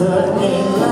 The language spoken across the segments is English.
the name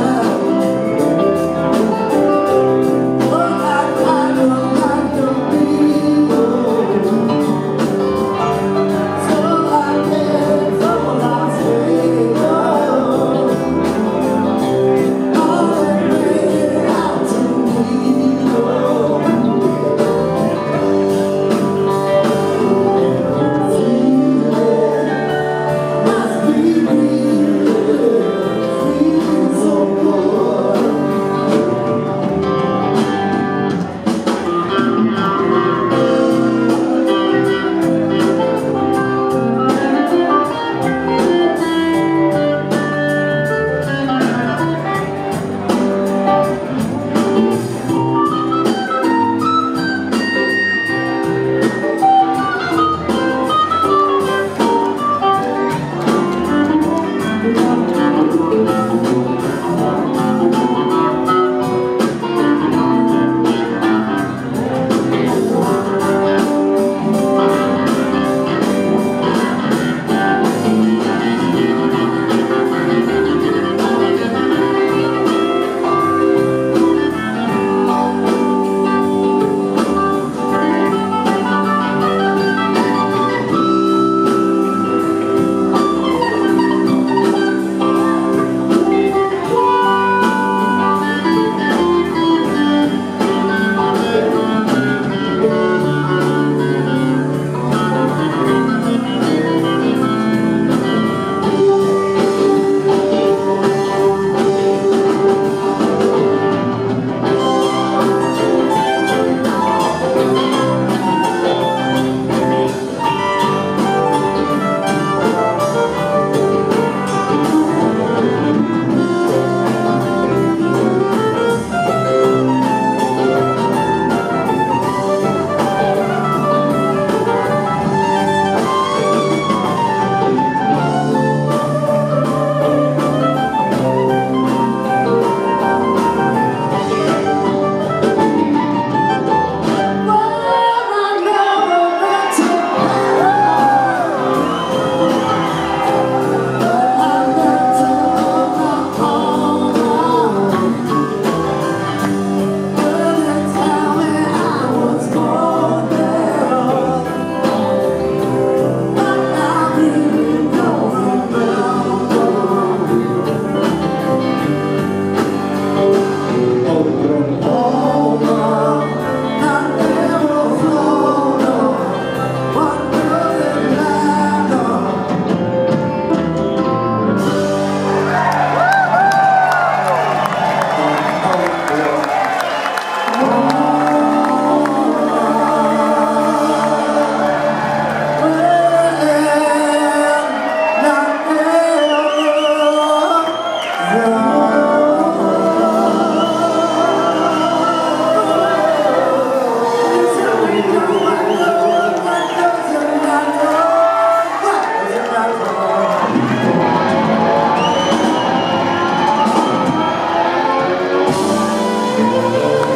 Thank